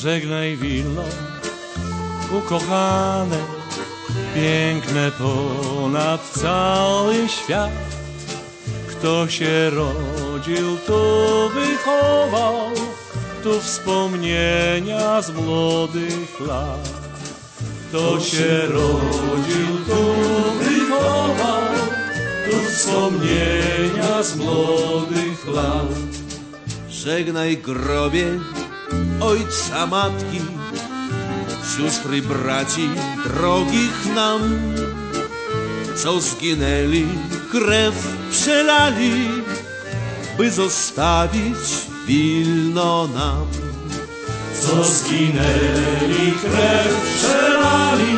Żegnaj Wilno, ukochane, piękne ponad cały świat. Kto się rodził, tu wychował, tu wspomnienia z młodych lat. Kto się rodził, tu wychował, tu wspomnienia z młodych lat. Żegnaj grobie ojca, matki, sióstr i braci drogich nam, co zginęli, krew przelali, by zostawić Wilno nam. Co zginęli, krew przelali,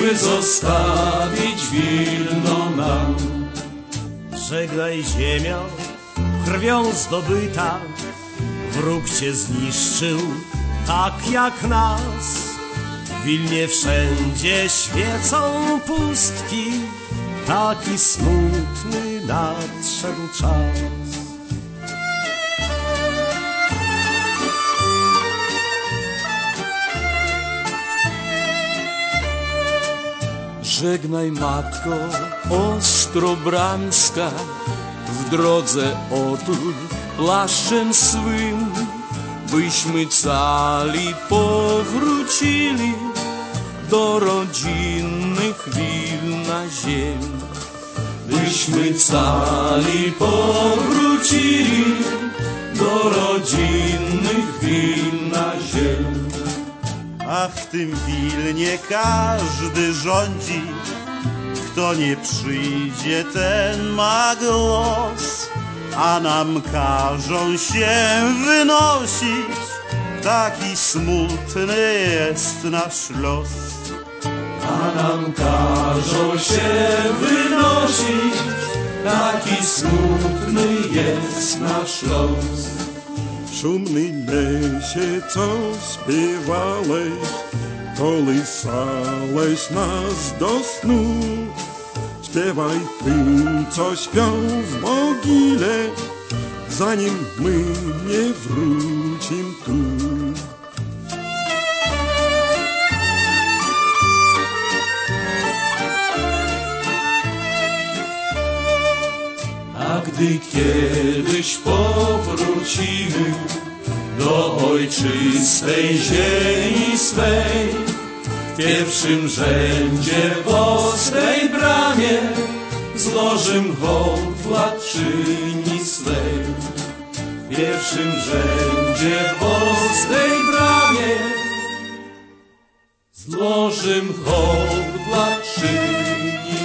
by zostawić Wilno nam. Żegnaj ziemia, krwią zdobyta, wróg cię zniszczył, tak jak nas. Wilnie wszędzie świecą pustki, taki smutny nadszedł czas. Żegnaj matko Ostrobramska, w drodze otul płaszczem swym, byśmy cali powrócili do rodzinnych chwil na ziem. Byśmy cali powrócili do rodzinnych chwil na ziem. A w tym Wilnie każdy rządzi, kto nie przyjdzie, ten ma głos, a nam każą się wynosić. Taki smutny jest nasz los. A nam każą się wynosić, taki smutny jest nasz los. W szumnym lesie, co śpiewałeś, kołysałeś nas do snu. Śpiewaj tym, co śpią w mogile, zanim my nie wrócim tu. A gdy kiedyś powrócimy do ojczystej ziemi swej, w pierwszym rzędzie w ostrej bramie złożym hołd władczyni swej. W pierwszym rzędzie w boskiej bramie złożym hołd władczyni